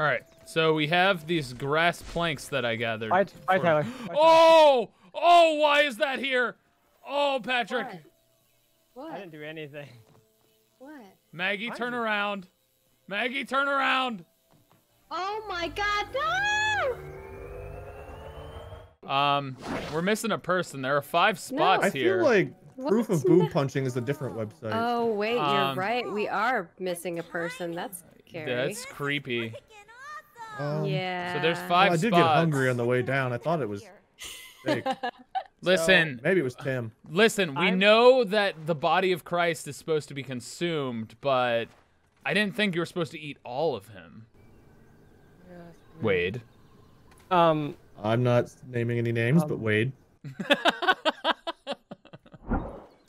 All right. So we have these grass planks that I gathered. Bye, bye for- Tyler. Bye, Tyler. Oh! Oh, why is that here? Oh, Patrick. What? I didn't do anything. What? Maggie, Why turn you- around. Maggie, turn around. Oh my God! No! Um, we're missing a person. There are five spots I here. feel like proof What? of boob punching is a different website. Oh wait, Um, you're right. We are missing a person. That's scary. That's creepy. Um, yeah. So there's well, five I did spots. get hungry on the way down. I thought it was fake. Listen, Maybe it was Tim. listen. We I'm- know that the body of Christ is supposed to be consumed, but I didn't think you were supposed to eat all of him. Wade. Um, I'm not naming any names, Um, but Wade.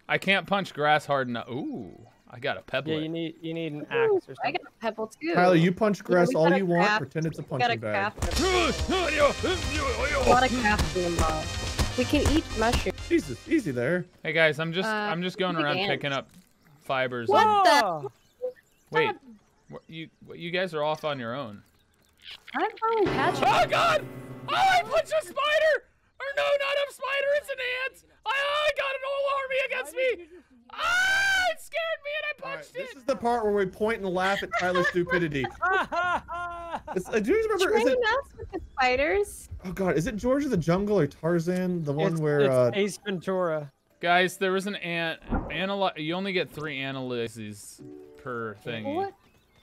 I can't punch grass hard enough. Ooh, I got a pebble. yeah, you need you need an axe or something. I got a pebble too. Tyler, you punch grass we all gotta you want. Pretend it's a We punching bag. craft a lot of crafting involved. We can eat mushrooms. Jesus, easy there. Hey guys, I'm just Uh, I'm just going around ants. picking up fibers. What and- the- Oh, Wait, wh- you you guys are off on your own. I'm following Patrick. Oh God! Oh, I punched a spider! Or no, not a spider, it's an ant! I, I got an whole army against me! Ah! It scared me and I All right, punched this is the part where we point and laugh at Tyler's stupidity. It's, uh, do you remember? Is Trying it? to mess with the spiders. Oh God, is it George of the Jungle or Tarzan? The one it's, where it's uh, Ace Ventura. Guys, there was an ant. Analy you only get three analyses per thing. What?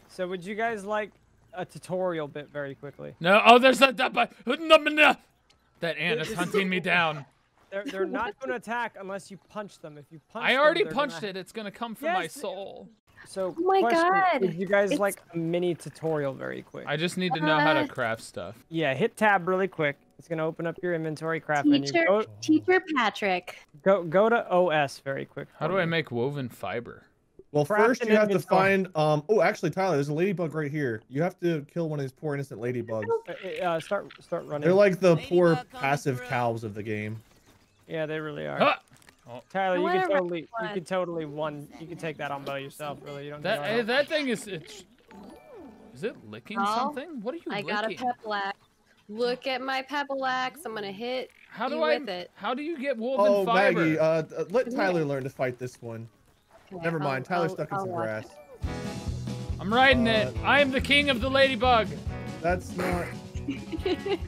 So would you guys like a tutorial bit very quickly? No, oh, there's that. That, that ant is hunting me down. They're, they're not going to attack unless you punch them. If you punch I already they're punched gonna- it. It's gonna come from my soul. So, Oh my question, God, Would you guys it's- like a mini tutorial very quick? I just need to know how to Uh, craft stuff. Yeah, hit tab really quick. It's going to open up your inventory craft menu. Teacher, Go, teacher Patrick. go, go to OS very quick. How for do I make woven fiber? well, craft first you have to find. Um. Oh, actually, Tyler, there's a ladybug right here. You have to kill one of these poor innocent ladybugs. Uh, uh, start, start running. They're like the poor Ladybug coming passive through. cows of the game. Yeah, they really are. Huh! Tyler, you wanna can totally, you one. can totally one, you can take that on by yourself. Really, you don't. That need eh, that thing is it's. Is it licking Oh, something? What are you I licking? got a pebble axe. Look at my pebble axe. I'm gonna hit. How do you I? with it. How do you get woven Oh, fiber? Maggie, uh, uh, let Tyler learn to fight this one. Okay, Never mind. I'll- Tyler's I'll- stuck in I'll some watch grass. I'm riding it. I am the king of the ladybug. That's not.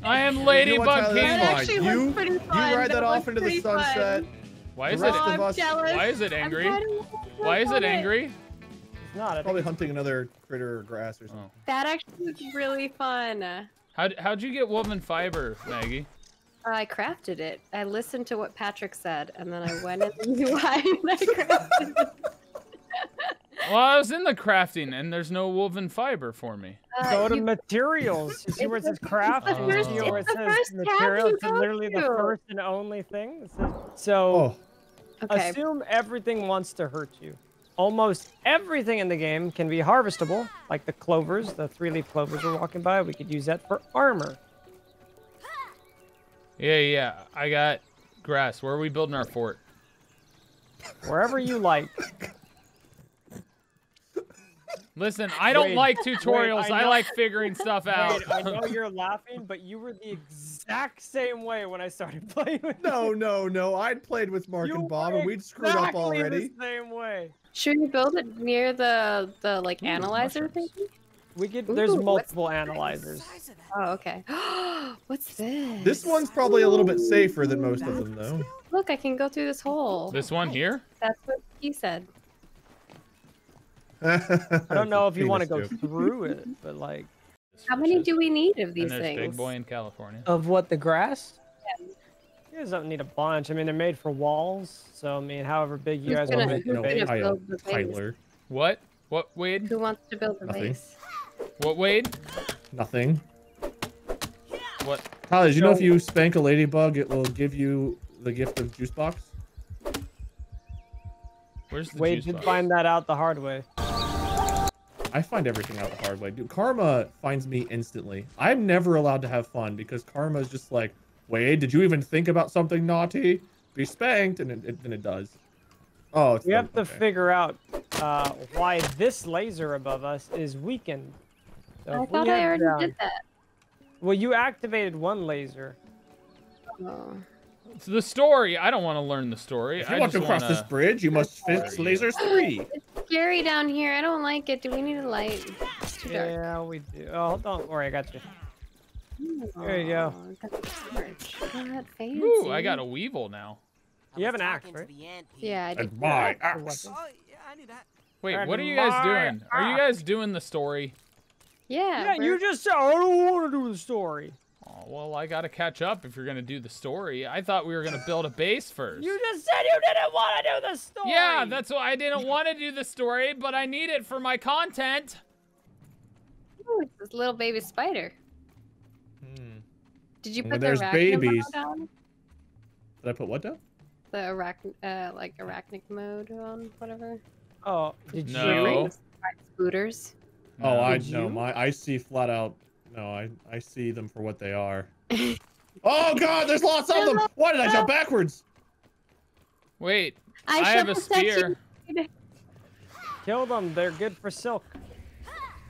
I am You know Ladybug what, Tyler, King. that's That fine. actually looks You- You ride that off into the pretty fun. sunset. Why is The it? Oh, I'm us- jealous. Why is it angry? Why is it of angry? It's not. I Probably hunting another critter or grass or something. Oh. That actually looks really fun. How how'd you get woven fiber, Maggie? I crafted it. I listened to what Patrick said, and then I went in the UI and I crafted it. Well, I was in the crafting, and there's no woven fiber for me. Uh, Go to you- materials. You see where it says the- craft? it's the You see where it it's the says materials? It's go literally the first and only thing. So Oh, okay. assume everything wants to hurt you. Almost everything in the game can be harvestable, like the clovers, the three-leaf clovers we're walking by. We could use that for armor. Yeah, yeah. I got grass. Where are we building our fort? Wherever you like. Listen, I don't Wait, like wait, tutorials. I I, like figuring stuff out. Wait, I know you're laughing, but you were the exact same way when I started playing with no, you. no, no. I'd played with Mark You and Bob, and we'd screwed up exactly already. the same way. Should we build it near the the like Ooh, analyzer thing? We could. There's Ooh, what's multiple analyzers. Size of that. Oh, okay. What's this? This one's probably a little bit safer than most of them, though. Look, I can go through this hole. This one here? That's what he said. I don't know if you want to go joke. through it, but like How many do we need of these there's things? Big Boy in California. of what the grass. You guys don't need a bunch. I mean, they're made for walls, so I mean, however big you Who's guys gonna- want to make who's the gonna base. Tyler, build the? Tyler, What? What, Wade? Who wants to build the Nothing. base? What, Wade? nothing. What? Tyler, did you know if you spank a ladybug, it will give you the gift of juice box? Where's the Wade juice did box? find that out the hard way. I find everything out the hard way. Dude, Karma finds me instantly. I'm never allowed to have fun because Karma is just like, Wade, did you even think about something naughty? Be spanked, and it, it, and it does. Oh, it's We the- have to okay. figure out uh, why this laser above us is weakened. So I if we thought I head already down- did that. Well, you activated one laser. Oh. It's the story. I don't want to learn the story. If you I want to cross wanna... this bridge, you must fix lasers three. It's Scary down here. I don't like it. Do we need a light? It's too dark. Yeah, we do. Oh, don't worry, I got you. There you go. Aw, got the torch. God, fancy. Ooh, I got a weevil now. You have an axe, right? Yeah, I did. And my axe. Oh, yeah, I knew that. Wait, And what are you guys my doing? Are you guys doing the story? Yeah, Yeah, you we're- just said I don't want to do the story. Oh, well, I gotta catch up if you're gonna do the story. I thought we were gonna build a base first. You just said you didn't want to do the story. Yeah, that's why I didn't want to do the story, but I need it for my content. Ooh, it's this little baby spider. Hmm. Did you Well, put the there's arachnid babies. mode on? Did I put what down? The arachn uh, like arachnic mode on whatever. Oh, did you? No. Scooters. Oh, I know. My I see flat out. No, I I see them for what they are. oh God, there's lots of them. Why did I jump backwards? Wait, I, I, have a spear. you. Kill them. They're good for silk.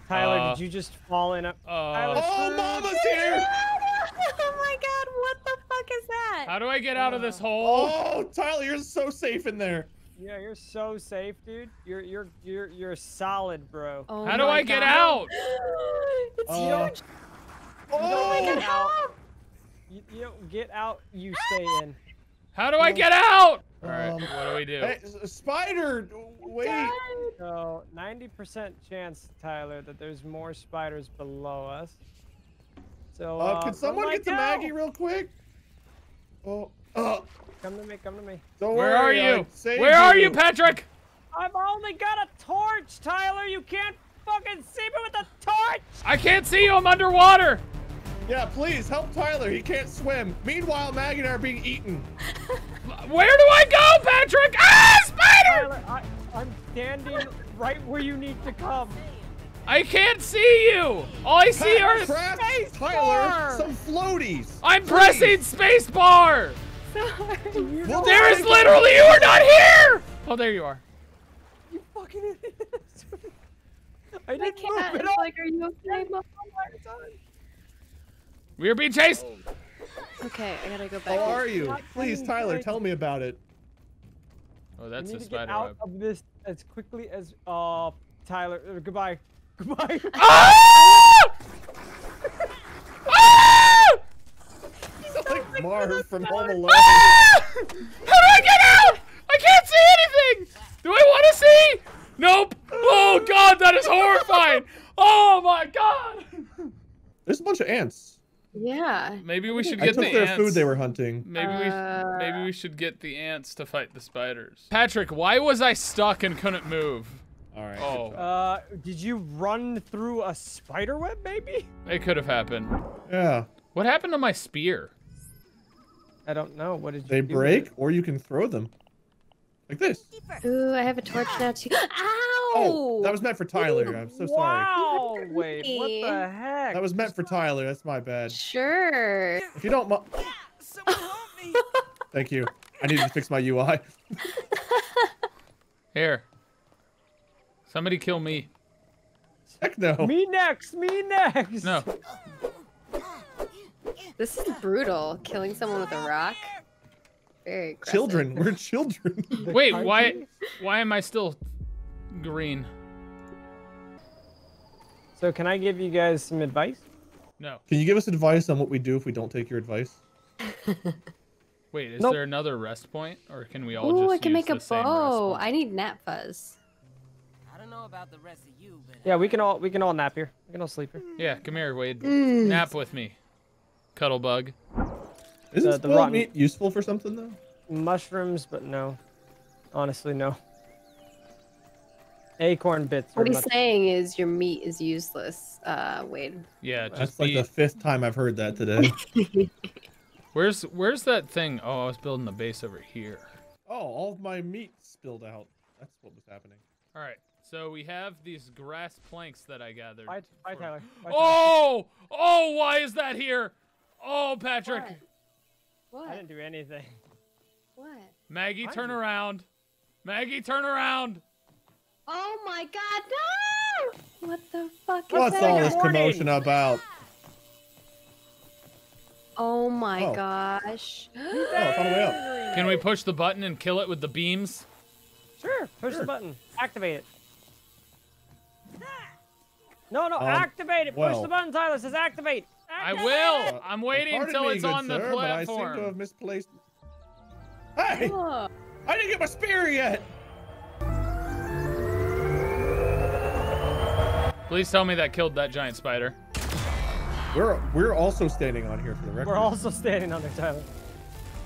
Tyler, Uh, did you just fall in a? Uh, Oh, Mama's here! oh my god, what the fuck is that? how do I get out of this hole? Oh, Tyler, you're so safe in there. Yeah, you're so safe, dude. You're you're you're you're solid, bro. Oh How do my I get out? it's Uh, huge. Oh, my God, Get. You, you don't get out. You stay in. How do I get out? All right, Um, what do we do? Hey, spider, wait. So, 90% chance, Tyler, that there's more spiders below us. So, Uh, uh, can someone get to. Maggie real quick? Oh, uh, Come to me, come to me. don't Where worry. are you? saved Where are you, Patrick? I've only got a torch, Tyler. You can't fucking see me with a torch. I can't see you. I'm underwater. Yeah, please help Tyler. He can't swim. Meanwhile, Maggie and I are being eaten. Where do I go, Patrick? Ah, spider! Tyler, I, I'm standing right where you need to come. I can't see you. All I see Pat, are. craft space Tyler bar. some floaties. I'm Please. pressing space bar. You Well, know There what? is literally you are not here. Oh, there you are. You fucking idiot. I I didn't can't. move it It's all like, are you okay, Mom? We are being chased. Okay, I gotta go back. How are you? Please, Tyler, tell me about it. Oh, I that's need a to get spider out web. of this as quickly as uh Tyler. Uh, goodbye. Goodbye. Ah! Ah! like Marv from Home Alone. Ah! How do I get out? I can't see anything. Do I want to see? Nope. Oh God, that is horrifying. Oh my God. There's a bunch of ants. Yeah. Maybe we should get I get took the their ants. food they were hunting. Maybe we Uh, maybe we should get the ants to fight the spiders. Patrick, why was I stuck and couldn't move? All right. Oh, Uh, did you run through a spider web, maybe? it could have happened. Yeah. What happened to my spear? I don't know. What did you They do break, or you can throw them. Like this. Ooh, I have a torch now too. Ow! Oh, that was meant for Tyler. I'm so sorry. Wow! Wait, what the heck? That was meant for Tyler. That's my bad. Sure. If you don't, mo- Someone help me! thank you. I need to fix my UI. Here. Somebody kill me. Heck no. Me next. Me next. No. This is brutal. Killing someone with a rock. Very aggressive. Children. We're children. Wait, why why am I still green? So can I give you guys some advice? No. Can you give us advice on what we do if we don't take your advice? Wait, is Nope. there another rest point or can we all Ooh, just I can use make a the same rest bow. I need gnat fuzz. I don't know about the rest of you, but Yeah, we can all we can all nap here. We can all sleep here. Yeah, come here, Wade. Mm. Nap with me. Cuddle bug. Isn't The- the rotten- meat useful for something though? Mushrooms, but no. Honestly, no. Acorn bits are What he's much. saying is your meat is useless, uh, Wade. Yeah, That's just like the fifth time I've heard that today. Where's where's that thing? Oh, I was building the base over here. oh, all of my meat spilled out. That's what was happening. All right. So we have these grass planks that I gathered. Bye, bye, for- Tyler. Bye, Tyler. Oh! Oh, why is that here? Oh, Patrick. What? I didn't do anything. What? Maggie, Why turn you- around. Maggie, turn around. Oh my god, no! What the fuck is What's all this Warning. commotion about? Oh my Oh. gosh. Oh, it's on the way up. Can we push the button and kill it with the beams? Sure. Push Sure. the button. Activate it. No, no, Um, activate it. Push well- the button, Tyler. Says activate. I will. I'm waiting until it's good on the sir, But I seem to platform. have misplaced. Hey! I didn't get my spear yet. Please tell me that killed that giant spider. We're we're also standing on here for the record. We're also standing on there, Tyler.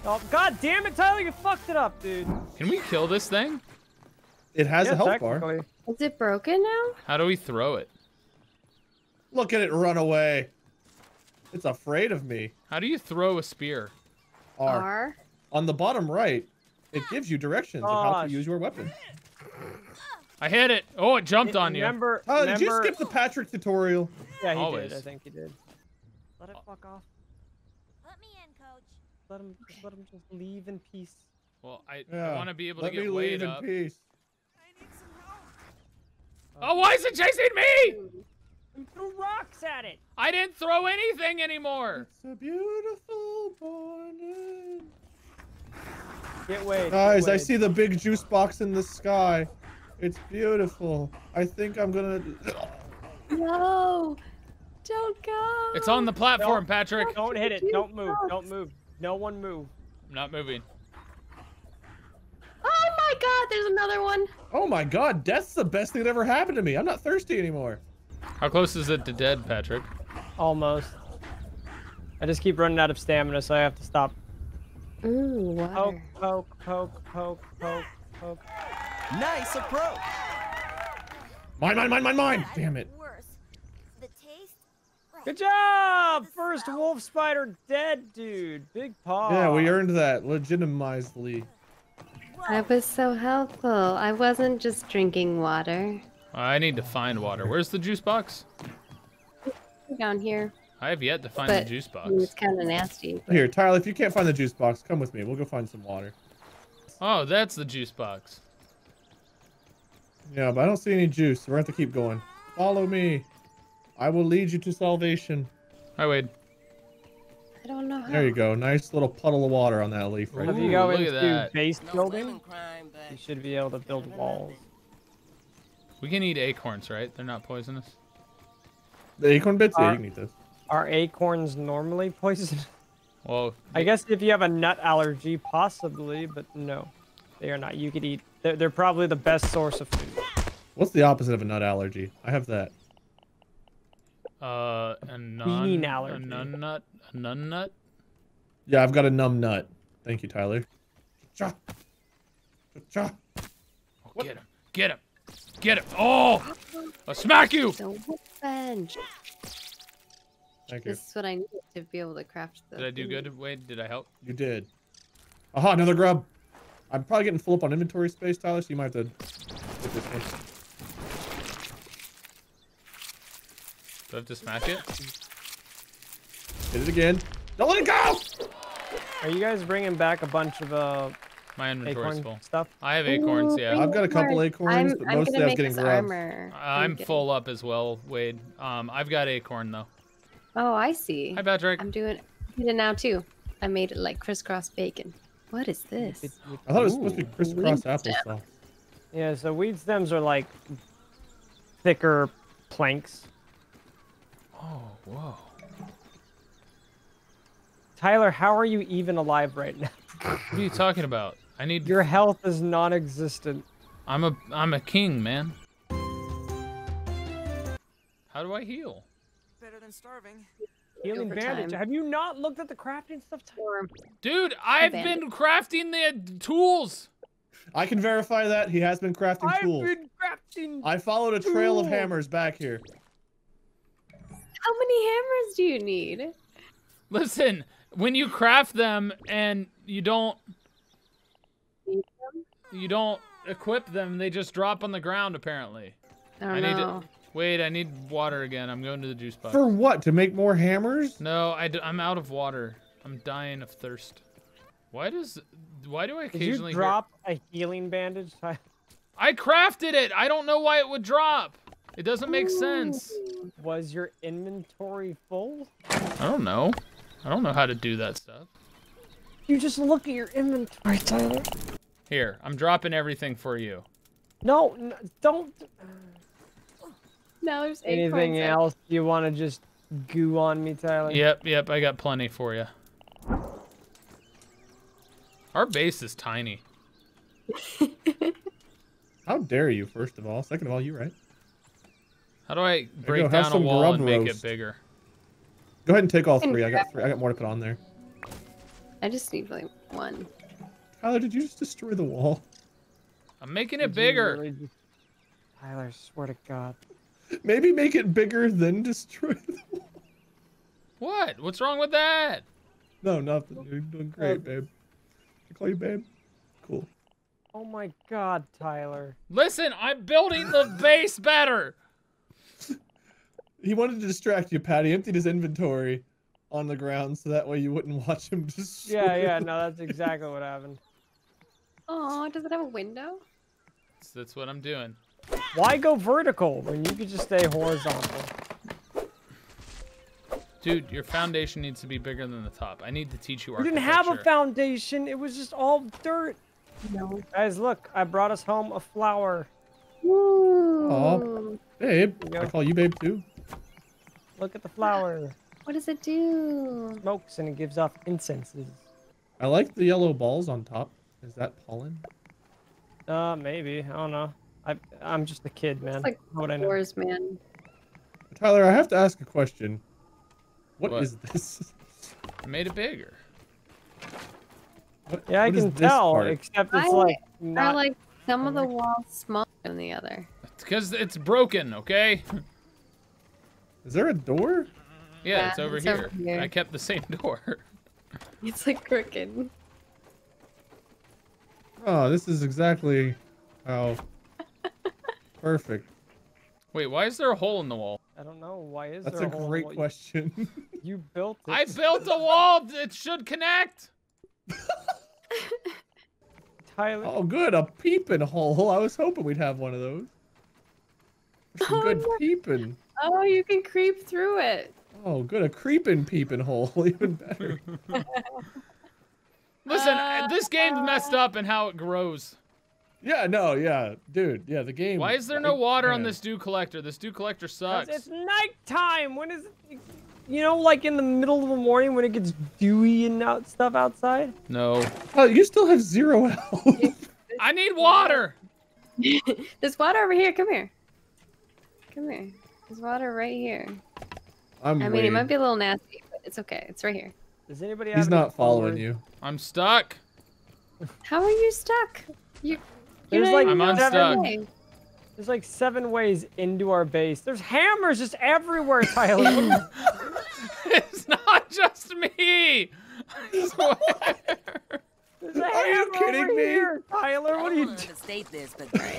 Oh, god damn it, Tyler, you fucked it up, dude. Can we kill this thing? It has Yeah, a health bar. is it broken now? How do we throw it? Look at it run away. It's afraid of me. How do you throw a spear? R. R. On the bottom right, it ah. gives you directions of how to use your weapon. I hit it. Oh, it jumped on you. Remember, Oh, did you skip the Patrick tutorial? Yeah, he Always. did. I think he did. Let it fuck off. Let me in, coach. Let him, let him just leave in peace. Well, I, Yeah. want to be able Let to get me weighed leave in up. peace. I need some help. Oh, why is it chasing me? You threw rocks at it. I didn't throw anything anymore. It's a beautiful morning. Get Wade. get Guys, I see the big juice box in the sky. It's beautiful. I think I'm gonna. No. Don't go. It's on the platform, Don't- Patrick. Don't hit it. Don't move. box. Don't move. No one move. I'm not moving. Oh my god, there's another one. Oh my God, death's the best thing that ever happened to me. I'm not thirsty anymore. How close is it to dead, Patrick? Almost. I just keep running out of stamina, so I have to stop. Ooh, Poke, water. poke, poke, poke, poke, poke. Nice approach. Mine, mine, mine, mine, mine. Damn it. Worse. The taste. Good job! First wolf spider dead, dude. Big paw. Yeah, we earned that legitimizedly. I was so helpful. I wasn't just drinking water. I need to find water. Where's the juice box? Down here. I have yet to find But the juice box. It's kind of nasty. Here, Tyler, if you can't find the juice box, come with me. We'll go find some water. Oh, that's the juice box. Yeah, but I don't see any juice. So we're gonna have to keep going. Follow me. I will lead you to salvation. Hi, Wade. I don't know how. There you go. Nice little puddle of water on that leaf right If there. you go Ooh, look at into that. base building, crime, you should be able to build walls. We can eat acorns, right? They're not poisonous. The acorn bits? Yeah, Uh, you can eat those. Are acorns normally poisonous? Well, I guess if you have a nut allergy, possibly, but no, they are not. You could eat. They're, they're probably the best source of food. What's the opposite of a nut allergy? I have that. uh, a non, Bean a allergy. nun nut, a nun nut. Yeah, I've got a numb nut. Thank you, Tyler. Cha. Cha. Oh, get him! Get him! Get it. Oh! I'll smack you! So bench. Thank you. This is what I need to be able to craft the. Did I do thingy. good, Wade? Did I help? You did. Aha, another grub. I'm probably getting full up on inventory space, Tyler, so you might have to get this one. Do I have to smash it? Hit it again. Don't let it go! Are you guys bringing back a bunch of uh, My inventory's acorn full. stuff? I have acorns, Ooh, yeah. bring I've got a couple more. acorns, I'm, but I'm mostly I was make getting this grubs. armor. I'm getting- full up as well, Wade. Um, I've got acorn though. Oh, I see. Hi, Patrick. I'm doing doing it now too. I made it like crisscross bacon. What is this? I thought it was supposed to be crisscross Weed applesauce. Yeah, so weed stems are like thicker planks. Oh, whoa. Tyler, how are you even alive right now? What are you talking about? I need. Your health is non-existent. I'm a. I'm a king, man. How do I heal? better than starving. Healing bandage. time. Have you not looked at the crafting stuff? Tyler? Or Dude, I've been crafting the tools. I can verify that. He has been crafting I've tools. been crafting. I followed a trail of hammers back here. how many hammers do you need? Listen, when you craft them and you don't you don't equip them, they just drop on the ground apparently. I don't I need know. to wait. I need water again. I'm going to the juice box. For what? To make more hammers? No, I d- I'm out of water. I'm dying of thirst. Why does why do I Did occasionally you hear- drop a healing bandage? I crafted it. I don't know why it would drop. It doesn't make sense. Was your inventory full? I don't know. I don't know how to do that stuff. You just look at your inventory, Tyler. Here, I'm dropping everything for you. No, n don't. Now there's eight Anything coins. else you want to just goo on me, Tyler? Yep, yep, I got plenty for you. Our base is tiny. How dare you? First of all, second of all, you right. How do I break have down a some wall and grub make it bigger? Go ahead and take all three. I got three. I got more to put on there. I just need like one. Tyler, did you just destroy the wall? I'm making it you bigger. really just- Tyler, swear to God. Maybe make it bigger, then destroy the wall. What? What's wrong with that? No, nothing. You're doing great, oh. babe. I call you babe. Cool. Oh my God, Tyler. Listen, I'm building the base better. He wanted to distract you, Patty. Emptied his inventory on the ground so that way you wouldn't watch him destroy. Yeah, yeah, the no, that's exactly what happened. Oh, does it have a window? That's- That's what I'm doing. Why go vertical when you could just stay horizontal? Dude, your foundation needs to be bigger than the top. I need to teach you We didn't have a foundation. It was just all dirt. No. Guys, look, I brought us home a flower. Ooh. Babe, I call you babe too. Look at the flower. What does it do? Smokes and it gives off incenses. I like the yellow balls on top. Is that pollen? Uh, maybe. I don't know. I, I'm just a kid, man. like what I know. Doors, man. Tyler, I have to ask a question. What? what is this? I made it bigger. What, Yeah, I can tell, part? except it's I- like I like some of the walls smaller than the other. It's because it's broken, okay? Is there a door? Yeah, Yeah, it's over it's here. over here. I kept the same door. It's like crooked. Oh, this is exactly how. Perfect. Wait, why is there a hole in the wall? I don't know. Why is That's there a hole in great question. You built it. I built a wall. It should connect. Tyler. oh, good, a peeping hole. I was hoping we'd have one of those. Some Oh, good no. peeping. Oh, you can creep through it. Oh, good, a creeping peeping hole. Even better. Listen, Uh, this game's messed up in how it grows. yeah, no, yeah, dude, yeah, the game. Why is there no I- water on this dew collector? This dew collector sucks. It's nighttime. When is it? You know, like in the middle of the morning when it gets dewy and out stuff outside. No. Oh, you still have zero health. I need water. There's water over here. Come here. Come here. There's water right here. I'm. I mean, it might be a little nasty, but it's okay. It's right here. Does anybody have He's any not following forward- you. I'm stuck. How are you stuck? You. you're There's like I'm unstuck. way. There's like seven ways into our base. There's hammers just everywhere, Tyler. it's not just me. I swear. There's a Are you kidding over me? here, Tyler. What are you wanted doing? to state this, but Enjoy. is bad.